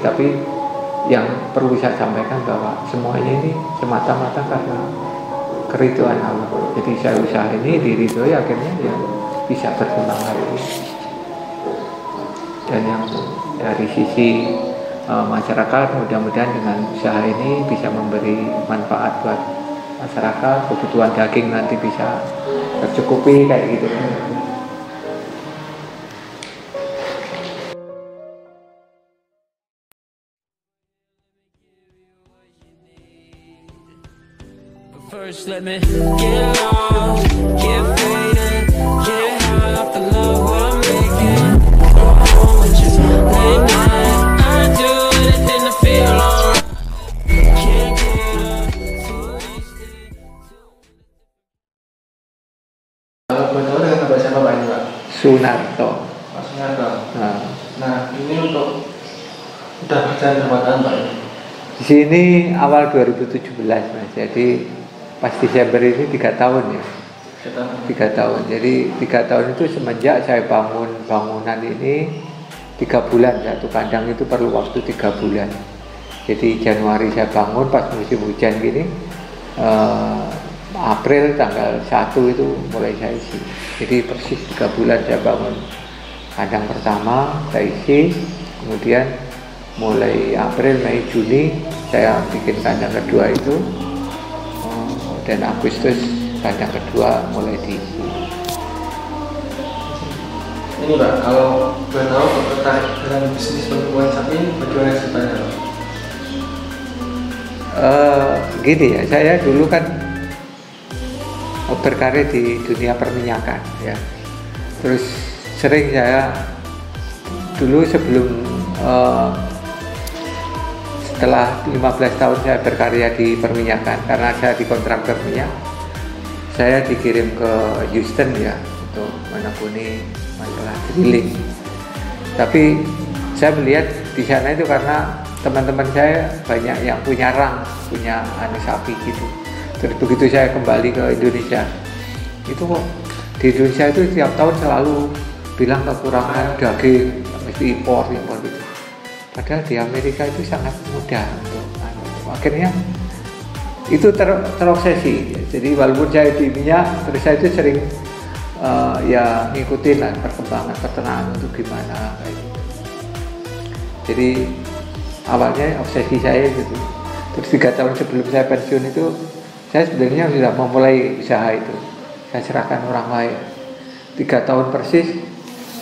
tapi yang perlu saya sampaikan bahwa semuanya ini semata-mata karena keriduan Allah. Jadi saya usaha ini diridhoi akhirnya ya bisa berkembang lagi. Dan yang dari sisi uh, masyarakat mudah-mudahan dengan usaha ini bisa memberi manfaat buat masyarakat, kebutuhan daging nanti bisa tercukupi kayak gitu. First, let me get lost, get faded, get high off the love I'm making. Go home with you late night. I do anything to feel alright. Can't get up, too wasted. Kalau boleh tahu dengan Bapak siapa Pak ini Pak? Sunarto. Pak Sunarto. Nah. nah ini untuk udah berjalan berapa tahun Pak ini? Di sini awal 2017 mas, jadi pas Desember ini tiga tahun ya? Tiga tahun. Jadi tiga tahun itu semenjak saya bangun bangunan ini tiga bulan. Satu kandang itu perlu waktu tiga bulan. Jadi Januari saya bangun pas musim hujan gini eh, April tanggal 1 itu mulai saya isi. Jadi persis tiga bulan saya bangun. Kandang pertama saya isi kemudian mulai April Mei Juni saya bikin kandang kedua itu dan Agustus kandang kedua mulai diisi. Ini Pak, kalau boleh tahu tertarik dalam bisnis pembuatan sapi bagaimana ceritanya? Uh, gini ya, saya dulu kan berkarir di dunia perminyakan ya. Terus sering saya dulu sebelum uh, setelah 15 tahun saya berkarya di perminyakan karena saya di kontraktor minyak saya dikirim ke Houston ya untuk menekuni masalah drilling. Tapi saya melihat di sana itu karena teman-teman saya banyak yang punya rang punya anu sapi gitu. Terus begitu saya kembali ke Indonesia itu kok di Indonesia itu setiap tahun selalu bilang kekurangan daging mesti impor impor gitu Padahal di Amerika itu sangat mudah untuk anu. akhirnya itu ter, terobsesi. Jadi walaupun saya di minyak, terus saya itu sering uh, ya ngikutin lah perkembangan peternakan itu gimana kayak gitu. Jadi awalnya obsesi saya gitu. Terus tiga tahun sebelum saya pensiun itu saya sebenarnya sudah memulai usaha itu. Saya serahkan orang lain. Tiga tahun persis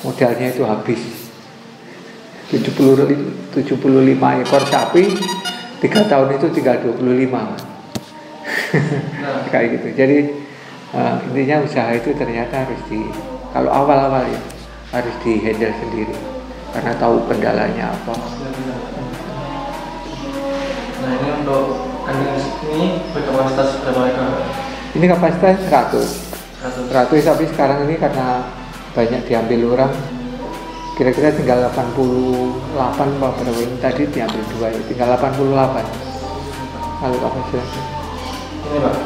modalnya itu habis 70, 75 ekor sapi tiga tahun itu tinggal 25 nah. kayak gitu. Jadi uh, intinya usaha itu ternyata harus di kalau awal-awal ya harus di handle sendiri. Karena tahu kendalanya apa. Nah ini untuk kandang ini berkapasitas berapa ekor? Ini kapasitas 100 100, 100 tapi sekarang ini karena banyak diambil orang kira-kira tinggal 88 Pak berapa ini tadi diambil dua ya tinggal 88 kalau kapasitas ini Pak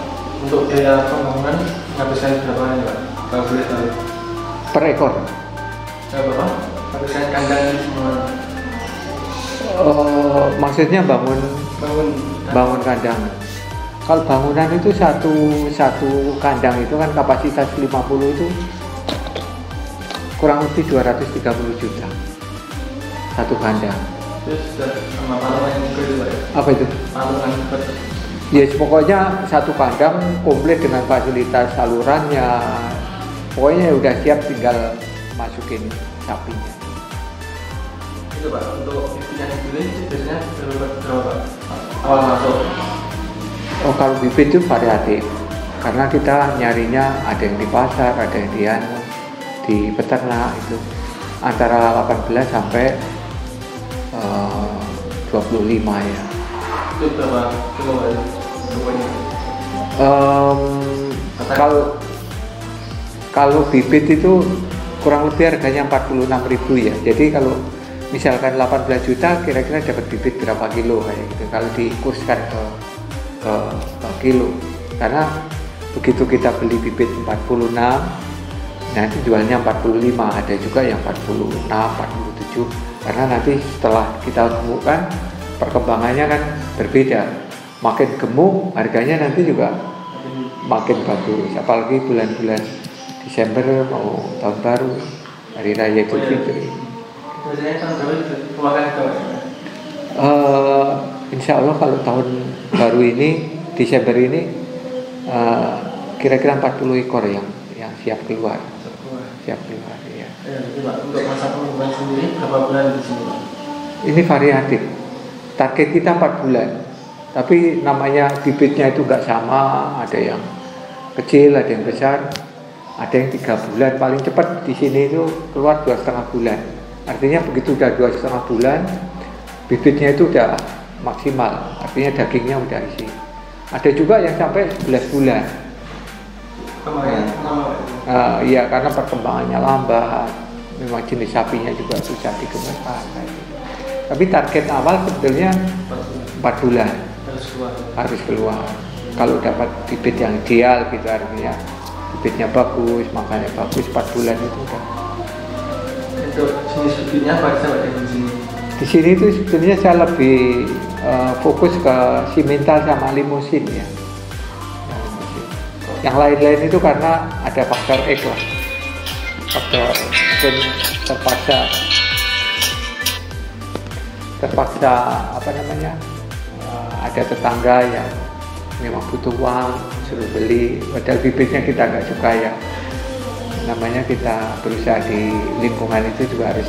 untuk biaya pembangunan bisa berapa ini Pak? Kalau boleh tahu. Per ekor? Ya Bapak saya kandang semua. Oh, maksudnya bangun bangun. bangun kandang. Kalau bangunan itu satu satu kandang itu kan kapasitas 50 itu kurang lebih 230 juta satu kandang. Apa itu? Ya pokoknya satu kandang komplit dengan fasilitas salurannya. Pokoknya udah siap tinggal masukin sapinya. Itu pak untuk bibitnya sendiri biasanya berapa awal masuk? Oh kalau bibit itu variatif karena kita nyarinya ada yang di pasar, ada yang di anu di peternak itu antara 18 sampai eh, uh, 25 ya. Itu berapa um, kalau kalau bibit itu kurang lebih harganya 46.000 ya. Jadi kalau misalkan 18 juta kira-kira dapat bibit berapa kilo kayak gitu. Kalau dikurskan ke ke, ke kilo. Karena begitu kita beli bibit 46 Nah itu jualnya 45, ada juga yang 46, 47, karena nanti setelah kita temukan perkembangannya kan berbeda. Makin gemuk harganya nanti juga makin bagus. Apalagi bulan-bulan Desember mau tahun baru hari raya Idul Fitri. Biasanya tahun baru kemakan ke Eh, insya Allah kalau tahun baru ini Desember ini eh, kira-kira 40 ekor yang yang siap keluar keluar ya. Ya, untuk masa pengumuman sendiri berapa bulan di sini Pak? ini variatif. Target kita 4 bulan. Tapi namanya bibitnya itu nggak sama. Ada yang kecil ada yang besar. Ada yang tiga bulan. Paling cepat di sini itu keluar dua setengah bulan. Artinya begitu udah dua setengah bulan bibitnya itu udah maksimal. Artinya dagingnya udah isi. Ada juga yang sampai 11 bulan. Kemarin Ah, iya karena perkembangannya lambat memang jenis sapinya juga susah dikembangkan tapi target awal sebetulnya Empat bulan. 4 bulan Harus keluar. harus keluar kalau dapat bibit yang ideal gitu artinya bibitnya bagus makannya bagus 4 bulan itu udah Untuk jenis bibitnya apa Pak di sini? di sini tuh sebetulnya saya lebih eh, fokus ke simental sama limusin ya. Yang lain-lain itu karena ada faktor lah. Faktor mungkin terpaksa. Terpaksa apa namanya eh, ada tetangga yang memang butuh uang suruh beli. Padahal bibitnya kita nggak suka ya. Namanya kita berusaha di lingkungan itu juga harus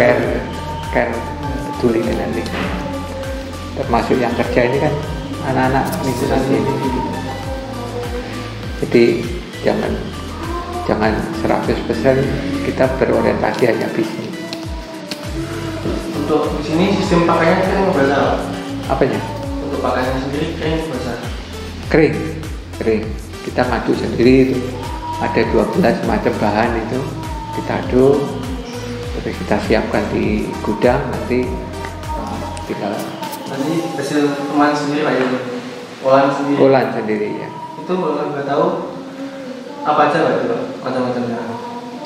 care care peduli dengan lingkungan. Termasuk yang kerja ini kan anak-anak lingkungan ini jadi jangan jangan 100% kita berorientasi hanya bisnis Untuk di sini sistem pakainya kering basah apanya? Untuk pakainya sendiri kering basah. kering kering. Kita ngaduk sendiri itu. Ada 12 macam bahan itu. Kita aduk terus kita siapkan di gudang nanti uh, tinggal Nanti hasil teman sendiri Pak ini. Olahan sendiri. olahan sendiri ya Itu nggak tahu apa aja Pak itu? Macam-macamnya.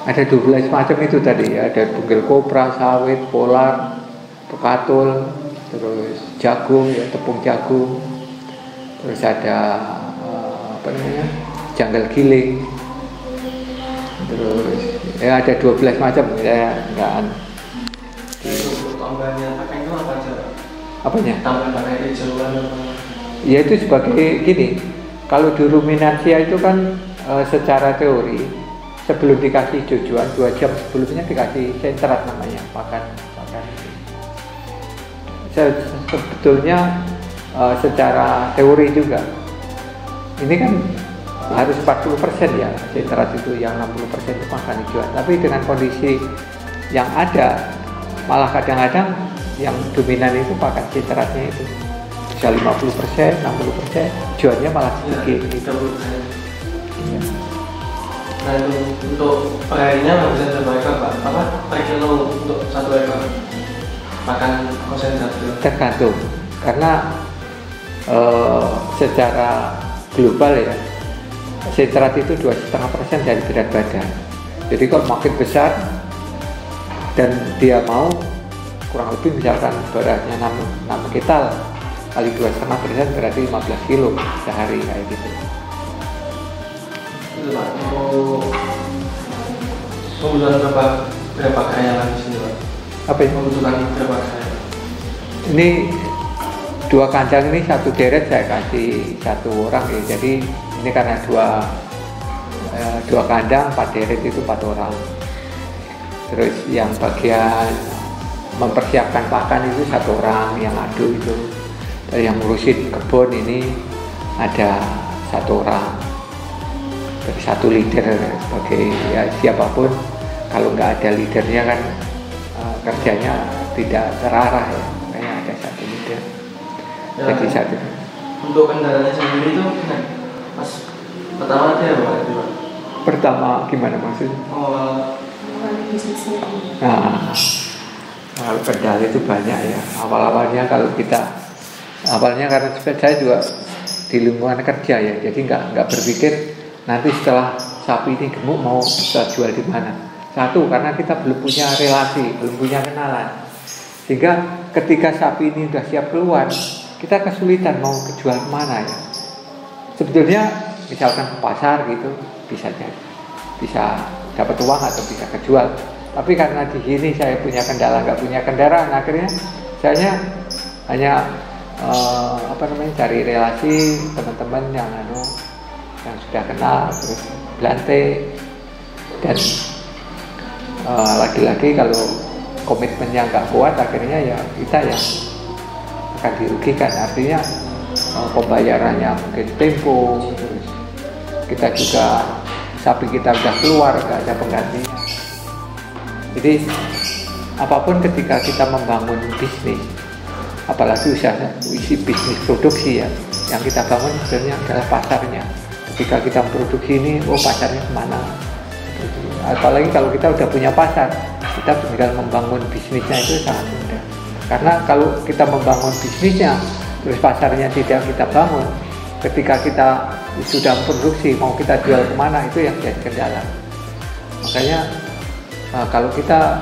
ada 12 macam itu tadi ya ada bungkil kopra, sawit, polar, pekatul, terus jagung ya tepung jagung, terus ada eh, apa namanya janggal giling, terus ya ada 12 macam ya enggak apanya Tambahan pakai hijauan apa? ya itu sebagai gini kalau di ruminansia itu kan eh, secara teori sebelum dikasih tujuan dua jam sebelumnya dikasih sentrat namanya makan makan. Se- sebetulnya eh, secara teori juga. Ini kan harus 40% ya sentrat itu yang 60% itu makan hijauan tapi dengan kondisi yang ada malah kadang-kadang yang dominan itu pakan sentratnya itu bisa 50 persen, 60 persen, jualnya malah sedikit gitu. Persen. Iya. Nah untuk, perharinya nggak bisa berapa ekor Pak? Apa per kilo untuk satu ekor? Itu. Tergantung, karena eh, secara global ya, sentrat itu dua setengah persen dari berat badan. Jadi kalau makin besar dan dia mau kurang lebih misalkan beratnya 6, 6 kital kali dua setengah persen berarti 15 kilo sehari kayak gitu. Itu Pak. Untuk membutuhkan berapa berapa karyawan di sini Pak? Apa ini? Membutuhkan berapa karyawan? Ini dua kandang ini satu deret saya kasih satu orang ya. Jadi ini karena dua eh, dua kandang empat deret itu empat orang. Terus yang bagian mempersiapkan pakan itu satu orang yang adu itu. Dan yang ngurusin kebun ini ada satu orang. Terus satu leader sebagai ya siapa pun kalau nggak ada leadernya kan eh, kerjanya tidak terarah ya. Makanya ada satu leader. Ya. Jadi satu. Untuk kendalanya sendiri itu pas pertama itu Pak? Pertama gimana maksudnya? Oh, Nah, kalau kendala itu banyak ya. Awal-awalnya kalau kita awalnya karena saya juga di lingkungan kerja ya, jadi nggak nggak berpikir nanti setelah sapi ini gemuk mau kita jual di mana. Satu karena kita belum punya relasi, belum punya kenalan. Sehingga ketika sapi ini sudah siap keluar, kita kesulitan mau kejual ke mana ya. Sebetulnya misalkan ke pasar gitu bisa jadi bisa dapat uang atau bisa kejual. Tapi karena di sini saya punya kendala nggak punya kendaraan, akhirnya saya hanya uh, apa namanya cari relasi teman-teman yang anu yang sudah kenal terus belantai dan uh, lagi-lagi kalau komitmennya nggak kuat akhirnya ya kita yang akan dirugikan. Artinya uh, pembayarannya mungkin tempo terus kita juga sapi kita sudah keluar nggak ada pengganti jadi apa pun ketika kita membangun bisnis apalagi usaha isi bisnis produksi ya. Yang kita bangun sebenarnya adalah pasarnya. Ketika kita produksi ini oh pasarnya ke mana? Apalagi kalau kita udah punya pasar kita tinggal membangun bisnisnya itu sangat mudah. Karena kalau kita membangun bisnisnya terus pasarnya tidak kita bangun ketika kita sudah produksi mau kita jual ke mana itu yang jadi kendala. Makanya nah, kalau kita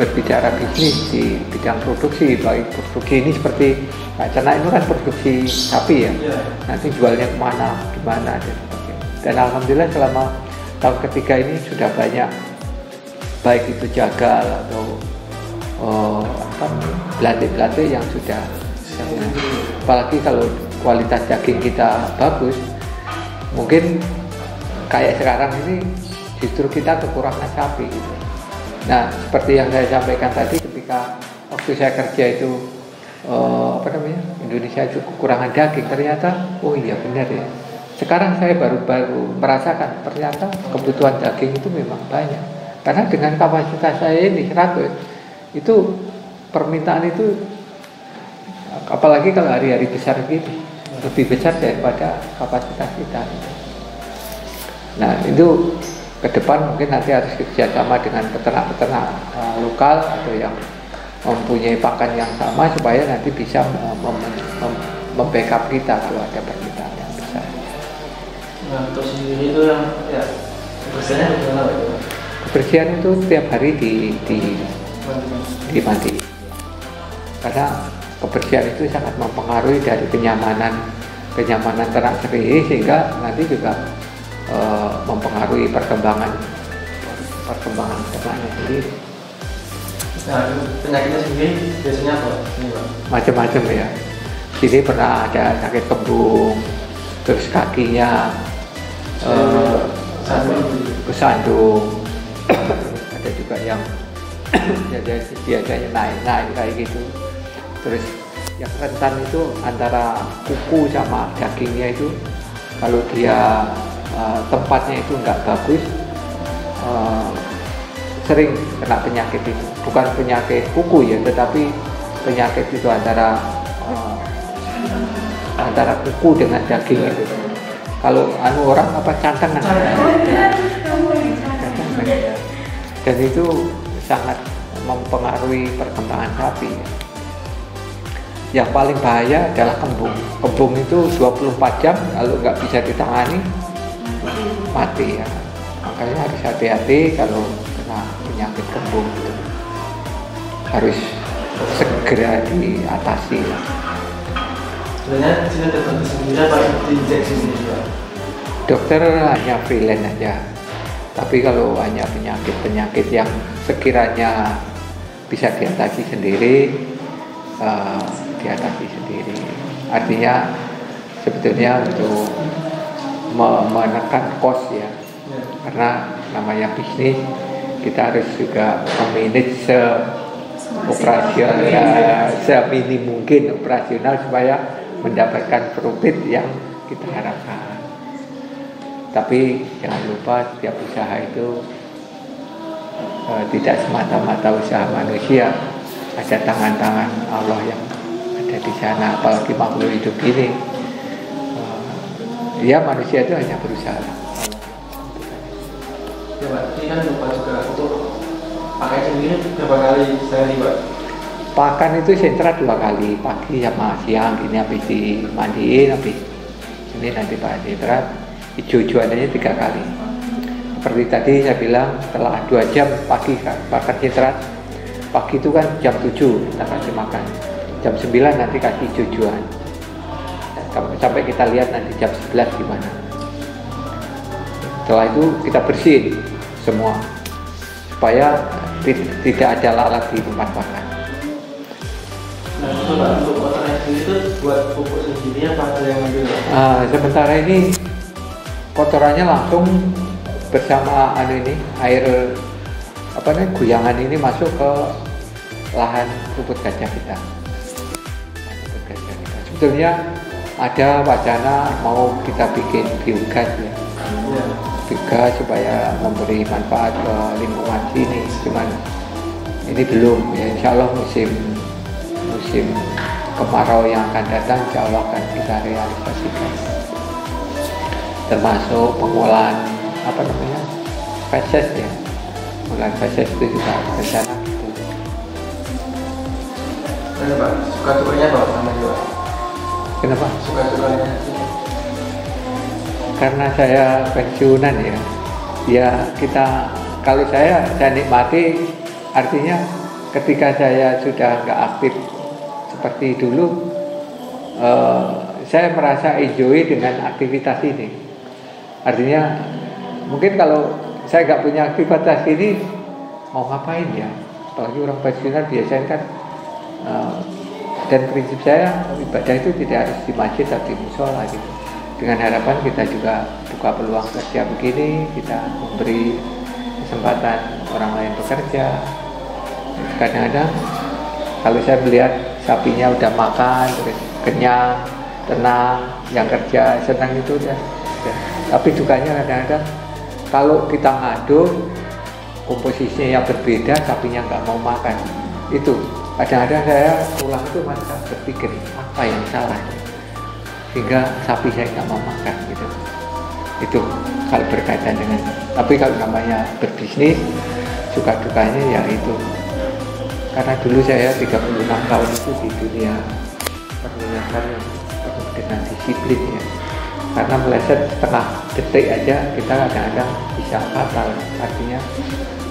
berbicara bisnis di bidang produksi baik produksi ini seperti Pak Cernak itu kan produksi sapi ya. Iya. nanti jualnya ke mana gimana dan sebagainya. Dan alhamdulillah selama tahun ketiga ini sudah banyak baik itu jagal atau oh, apa yang sudah apalagi kalau kualitas daging kita bagus mungkin kayak sekarang ini justru kita kekurangan sapi gitu Nah, seperti yang saya sampaikan tadi ketika waktu saya kerja itu uh, apa namanya Indonesia itu kekurangan daging ternyata oh iya benar ya. Sekarang saya baru-baru merasakan ternyata kebutuhan daging itu memang banyak. Karena dengan kapasitas saya ini 100 itu permintaan itu apalagi kalau hari-hari besar gitu lebih besar daripada kapasitas kita. Nah itu ke depan mungkin nanti harus kerjasama dengan peternak-peternak uh, lokal atau yang mempunyai pakan yang sama supaya nanti bisa mem mem membackup kita kalau ada permintaan yang besar. Nah, untuk sendiri itu yang ya kebersihannya bagaimana Pak? Kebersihan itu tiap hari di di di mandi. Karena kebersihan itu sangat mempengaruhi dari kenyamanan kenyamanan ternak sendiri sehingga nanti juga uh, mempengaruhi perkembangan perkembangan ternaknya sendiri. Nah, penyakitnya sendiri biasanya apa? Macam-macam ya. Jadi pernah ada sakit kembung, terus kakinya uh, kesandung, ada juga yang biasanya naik-naik kayak gitu. Terus yang rentan itu antara kuku sama dagingnya itu kalau dia uh, tempatnya itu nggak bagus uh, sering kena penyakit itu. Bukan penyakit kuku ya tetapi penyakit itu antara uh, antara kuku dengan daging itu. Kalau anu orang apa cantengan? Dan itu sangat mempengaruhi perkembangan sapi yang paling bahaya adalah kembung. Kembung itu 24 jam kalau nggak bisa ditangani mati ya. Makanya harus hati-hati kalau kena penyakit kembung itu. Harus segera diatasi. Ya. sebenarnya sini dokter sendiri apa injeksi juga? Dokter hanya freelance aja. Tapi kalau hanya penyakit-penyakit yang sekiranya bisa diatasi sendiri uh, diatasi sendiri. Artinya sebetulnya untuk menekan cost ya. ya. Karena namanya bisnis kita harus juga memanage se operasional ya, seminim mungkin operasional supaya mendapatkan profit yang kita harapkan. Tapi jangan lupa setiap usaha itu uh, tidak semata-mata usaha manusia. Ada tangan-tangan Allah yang ada di sana apalagi makhluk hidup ini ya manusia itu hanya berusaha. Ya pak. Ini kan lupa juga untuk pakai sendiri berapa kali sehari pak? Pakan itu sentra dua kali pagi sama siang ini habis dimandiin habis ini nanti pak sentra hijau-hijauannya tiga kali. Seperti tadi saya bilang setelah dua jam pagi kan pakan sentra pagi itu kan jam 7 kita kasih makan. Jam 9 nanti kasih jujuan sampai kita lihat nanti jam 11 gimana setelah itu kita bersihin semua supaya tidak ada lalat di tempat makan Nah, itu Pak, untuk kotoran itu buat pupuk sendiri apa ada yang ambil? Ah, sementara ini kotorannya langsung bersama anu ini air apa namanya guyangan ini masuk ke lahan rumput gajah kita. Lahan rumput gajah kita. Sebetulnya ada wacana mau kita bikin biogas ya. Iya. Biogas supaya memberi manfaat ke lingkungan sini. Cuman ini belum ya insya Allah musim musim kemarau yang akan datang insya Allah akan kita realisasikan termasuk pengolahan apa namanya feses ya pengolahan feses itu juga rencana gitu. Pak, suka dukanya apa sama juga? Kenapa? Suka dukanya karena saya pensiunan ya. Ya kita kalau saya saya nikmati artinya ketika saya sudah nggak aktif seperti dulu eh, saya merasa enjoy dengan aktivitas ini. Artinya mungkin kalau saya nggak punya aktivitas ini mau ngapain ya? Apalagi orang pensiunan biasanya kan eh, dan prinsip saya ibadah itu tidak harus di masjid atau di musola gitu. Dengan harapan kita juga buka peluang kerja begini kita memberi kesempatan orang lain bekerja. Kadang-kadang kalau saya melihat sapinya udah makan terus kenyang tenang yang kerja senang itu udah, udah. tapi dukanya kadang-kadang kalau kita ngadu komposisinya yang berbeda sapinya nggak mau makan. Itu kadang-kadang saya pulang itu masa berpikir apa yang salah? Sehingga sapi saya nggak mau makan gitu. Itu kalau berkaitan dengan tapi kalau namanya berbisnis suka dukanya ya itu. Karena dulu saya 36 tahun itu di dunia perminyakan yang penuh dengan disiplin ya. Karena meleset setengah detik aja kita kadang-kadang bisa fatal. Artinya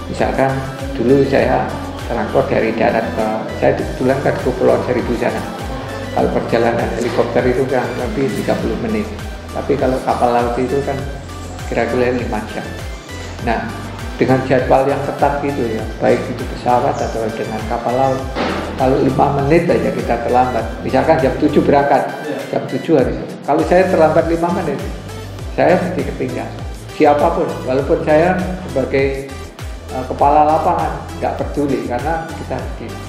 misalkan dulu saya transport dari darat ke saya kebetulan ke Pulau Seribu sana. Kalau perjalanan helikopter itu kan lebih 30 menit. Tapi kalau kapal laut itu kan kira-kira 5 jam. Nah dengan jadwal yang ketat gitu ya baik itu pesawat atau dengan kapal laut kalau 5 menit aja kita terlambat. Misalkan jam 7 berangkat jam 7 harus kalau saya terlambat 5 menit saya mesti ketinggalan. Siapa pun walaupun saya sebagai uh, kepala lapangan nggak peduli karena kita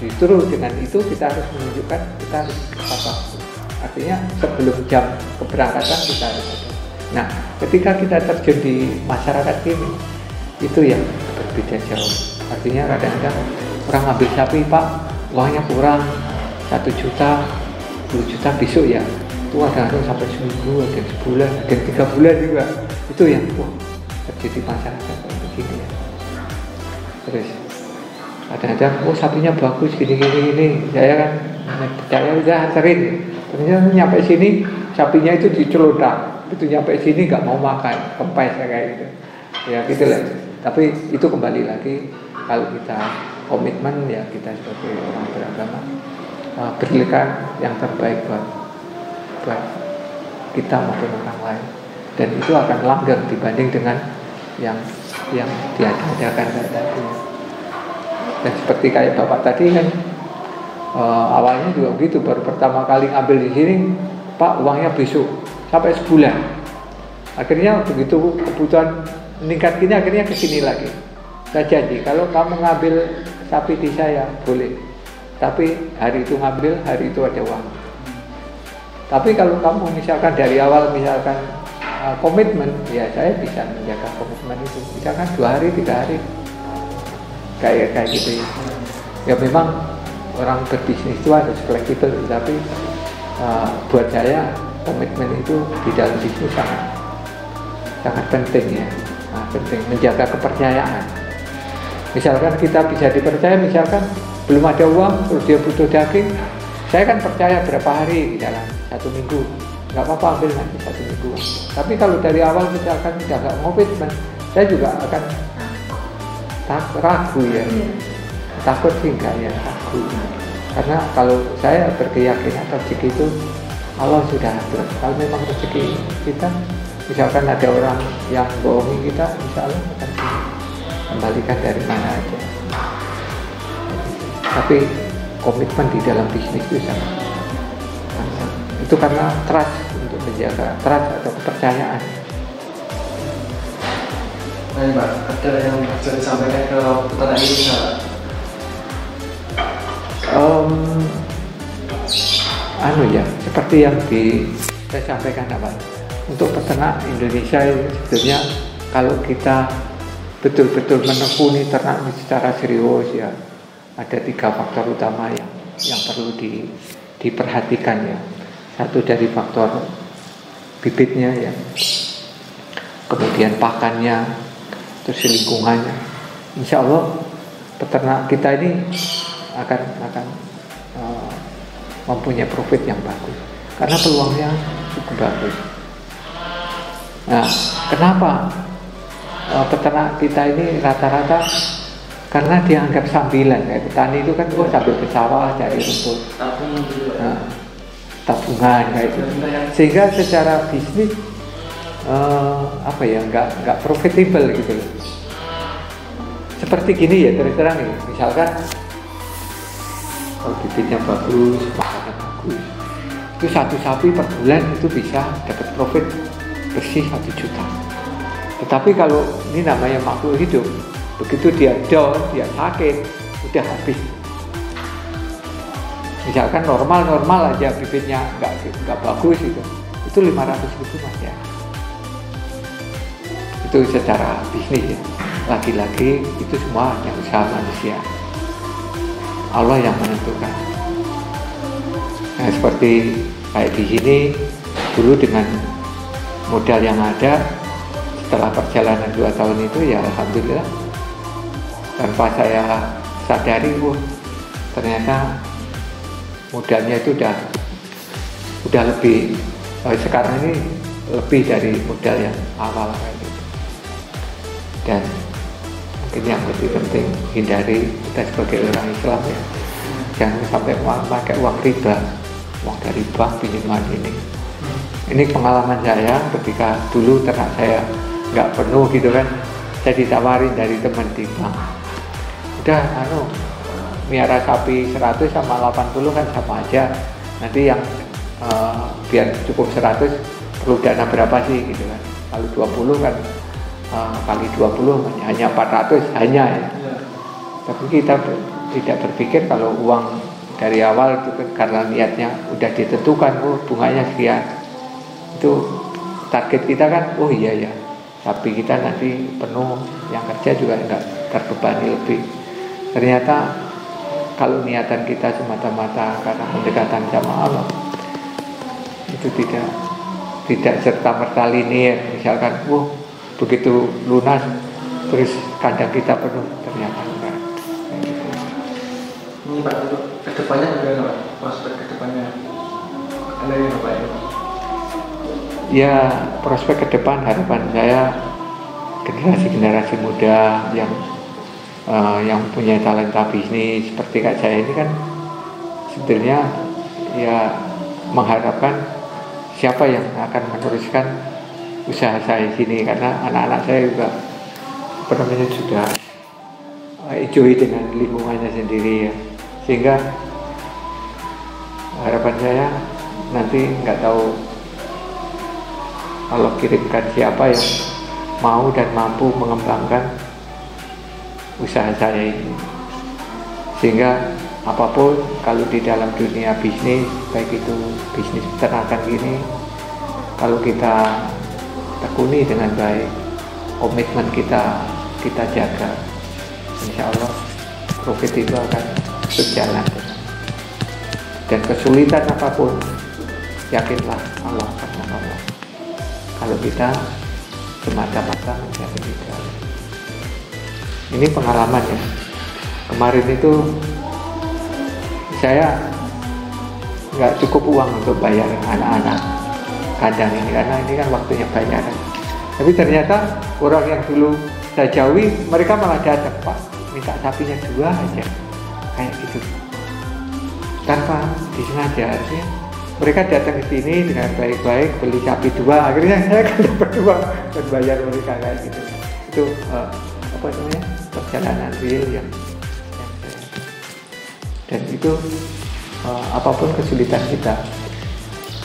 justru dengan itu kita harus menunjukkan kita harus waktu artinya sebelum jam keberangkatan kita harus ada. Nah ketika kita terjun di masyarakat ini itu yang berbeda jauh. Artinya kadang-kadang orang ambil sapi pak uangnya kurang satu juta 10 juta besok ya itu kadang-kadang sampai seminggu ada sebulan ada tiga bulan juga. Itu yang wah terjadi masyarakat begini ya. Terus kadang-kadang oh sapinya bagus gini gini. Gini saya kan percaya udah anterin. Ternyata nyampe sini sapinya itu dicelodang itu nyampe sini nggak mau makan. Kempes kayak gitu. Ya gitu lah. Tapi itu kembali lagi kalau kita komitmen ya kita sebagai orang beragama uh, berikan yang terbaik buat buat kita maupun orang lain. Dan itu akan langgeng dibanding dengan yang yang diadakan tadi dan seperti kayak bapak tadi kan? Uh, awalnya juga begitu baru pertama kali ngambil di sini pak uangnya besok sampai sebulan. Akhirnya begitu kebutuhan meningkat gini akhirnya ke sini lagi. Saya janji kalau kamu ngambil sapi di saya boleh. Tapi hari itu ngambil hari itu ada uang. Tapi kalau kamu misalkan dari awal misalkan uh, komitmen ya saya bisa menjaga komitmen itu. Misalkan dua hari tiga hari kayak kayak gitu ya. ya memang orang berbisnis itu harus fleksibel tapi uh, buat saya komitmen itu di dalam bisnis sangat sangat penting ya. Nah, penting menjaga kepercayaan. Misalkan kita bisa dipercaya misalkan belum ada uang terus dia butuh daging saya kan percaya berapa hari di dalam satu minggu. Nggak apa-apa ambil nanti satu minggu. Tapi kalau dari awal misalkan tidak nggak komitmen saya juga akan tak ragu ya. Takut sih enggak ya takut karena kalau saya berkeyakinan rezeki itu Allah sudah atur. Kalau memang rezeki kita misalkan ada orang yang bohongi kita insya Allah akan kembalikan dari mana aja. Tapi komitmen di dalam bisnis itu sangat itu karena trust untuk menjaga trust atau kepercayaan Baik Pak, ada yang bisa disampaikan ke peternak Indonesia Pak? um, anu ya seperti yang di saya sampaikan apa untuk peternak Indonesia sebetulnya kalau kita betul-betul menekuni ternak ini secara serius ya ada tiga faktor utama yang yang perlu di, diperhatikan ya. Satu dari faktor bibitnya ya kemudian pakannya terus lingkungannya insya Allah peternak kita ini akan akan uh, mempunyai profit yang bagus. Karena peluangnya cukup bagus. Nah, kenapa uh, peternak kita ini rata-rata? Karena dianggap sambilan. Kayak petani itu kan gue sambil ke sawah cari rumput. Nah, tabungan kayak gitu. Sehingga secara bisnis uh, apa ya nggak nggak profitable gitu loh seperti gini ya terus terang nih misalkan kalau bibitnya bagus, pakannya bagus, itu satu sapi per bulan itu bisa dapat profit bersih satu juta. Tetapi kalau ini namanya makhluk hidup, begitu dia down, dia sakit, udah habis. Misalkan normal-normal aja bibitnya nggak nggak bagus itu, itu 500 ribu mas ya. Itu secara bisnis ya. Lagi-lagi itu semua hanya usaha manusia. Allah yang menentukan. Nah, seperti kayak di sini dulu dengan modal yang ada setelah perjalanan dua tahun itu ya alhamdulillah tanpa saya sadari wah ternyata modalnya itu udah udah lebih oh, sekarang ini lebih dari modal yang awal. Dan mungkin yang lebih penting. Hindari kita sebagai orang Islam ya. Jangan sampai pakai uang riba. Uang dari bank pinjaman ini. Ini pengalaman saya ketika dulu ternak saya nggak penuh gitu kan. Saya ditawarin dari teman di bank. Udah anu miara sapi 100 sama 80 kan sama aja. Nanti yang eh, biar cukup 100 perlu dana berapa sih gitu kan. Kalau 20 kan uh, kali 20 hanya 400 hanya ya. Tapi kita tidak berpikir kalau uang dari awal itu kan karena niatnya udah ditentukan, oh bunganya sekian. Itu target kita kan, oh iya ya. Tapi kita nanti penuh, yang kerja juga nggak terbebani lebih. Ternyata kalau niatan kita semata-mata karena pendekatan sama Allah, itu tidak tidak serta merta linear. Misalkan, wah begitu lunas terus kandang kita penuh ternyata enggak. Ini Pak untuk ke depannya bagaimana Pak? Prospek ke depannya ada yang apa ya? Pak? ya prospek ke depan harapan saya generasi-generasi muda yang eh, yang punya talenta bisnis seperti kak saya ini kan sebetulnya ya mengharapkan siapa yang akan meneruskan usaha saya sini karena anak-anak saya juga apa namanya sudah eh, enjoy dengan lingkungannya sendiri ya. Sehingga harapan saya nanti nggak tahu Allah kirimkan siapa yang mau dan mampu mengembangkan usaha saya ini. Sehingga apa pun kalau di dalam dunia bisnis baik itu bisnis peternakan gini kalau kita tekuni dengan baik. Komitmen kita kita jaga. Insya Allah profit itu akan berjalan. Dan kesulitan apa pun yakinlah Allah akan menolong. Kalau kita semata-mata mencari hidayah. Ini pengalaman ya. Kemarin itu saya nggak cukup uang untuk bayar anak-anak kandang ini karena ini kan waktunya bayaran. Tapi ternyata orang yang dulu saya jauhi mereka malah datang pak minta sapinya dua aja. tanpa disengaja artinya mereka datang ke sini dengan baik-baik beli sapi dua akhirnya saya kan dapat dua dan bayar mereka kayak gitu itu uh, apa namanya perjalanan real yang, yang dan itu uh, apa pun kesulitan kita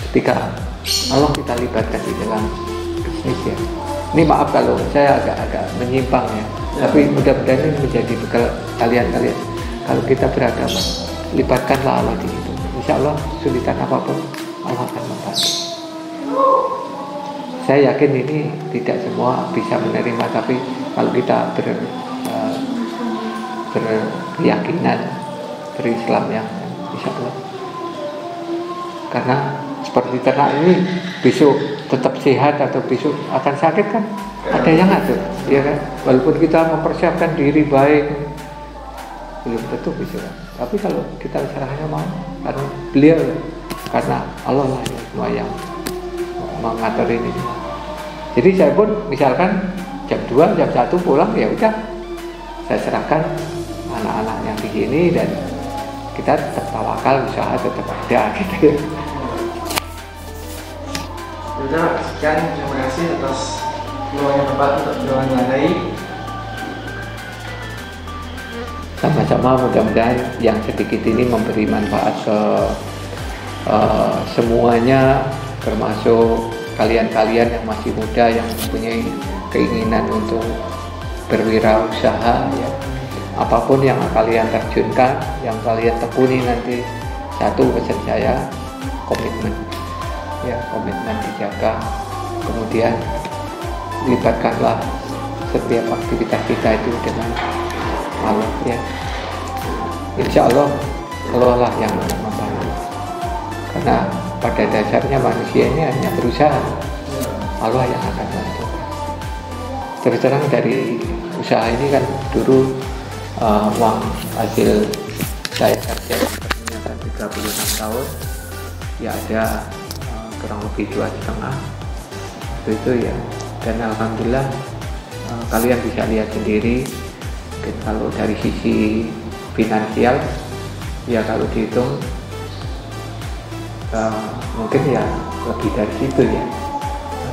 ketika Allah kita libatkan di dalam bisnis ya ini maaf kalau saya agak-agak menyimpang ya. Tapi mudah-mudahan ini menjadi bekal kalian-kalian. Kalau kita beragama libatkanlah Allah di situ. Insya Allah kesulitan apa pun Allah akan membantu. Saya yakin ini tidak semua bisa menerima tapi kalau kita ber, uh, berkeyakinan berislam yang insya Allah karena seperti ternak ini besok tetap sehat atau besok akan sakit kan? Ada yang ngatur ya kan? Walaupun kita mempersiapkan diri baik. Belum tentu bisa tapi kalau kita hanya mau karena beliau karena Allah lah yang semua yang mengatur ini. Jadi saya pun misalkan jam 2 jam 1 pulang ya udah. Saya serahkan anak-anak yang di sini dan kita tetap tawakal usaha tetap ada gitu ya Yaudah, sekian terima kasih atas doanya Bapak untuk dari sama-sama mudah-mudahan yang sedikit ini memberi manfaat ke uh, semuanya termasuk kalian-kalian yang masih muda yang mempunyai keinginan untuk berwirausaha ya. Apa pun yang kalian terjunkan yang kalian tekuni nanti satu pesan saya komitmen ya komitmen dijaga. Kemudian libatkanlah setiap aktivitas kita itu dengan Allah ya. Insya Allah Allah lah yang membantu. Karena pada dasarnya manusia ini hanya berusaha. Allah yang akan bantu. Terus terang dari usaha ini kan dulu uh, uang hasil saya kerja ternyata 36 tahun. Ya ada kurang lebih dua setengah. Itu ya. Dan alhamdulillah uh, kalian bisa lihat sendiri kalau dari sisi finansial ya kalau dihitung uh, mungkin ya lebih dari situ ya.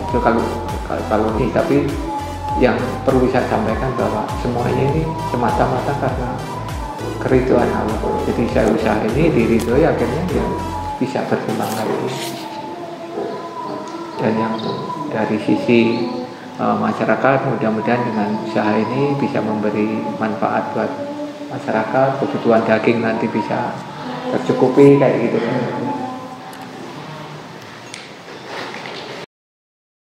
Itu kalau kalau, kalau ini tapi yang perlu saya sampaikan bahwa semuanya ini semata-mata karena keriduan Allah. Jadi saya usaha ini diridhoi akhirnya ya bisa berkembang lagi dan yang dari sisi uh, masyarakat mudah-mudahan dengan usaha ini bisa memberi manfaat buat masyarakat. Kebutuhan daging nanti bisa tercukupi kayak gitu kan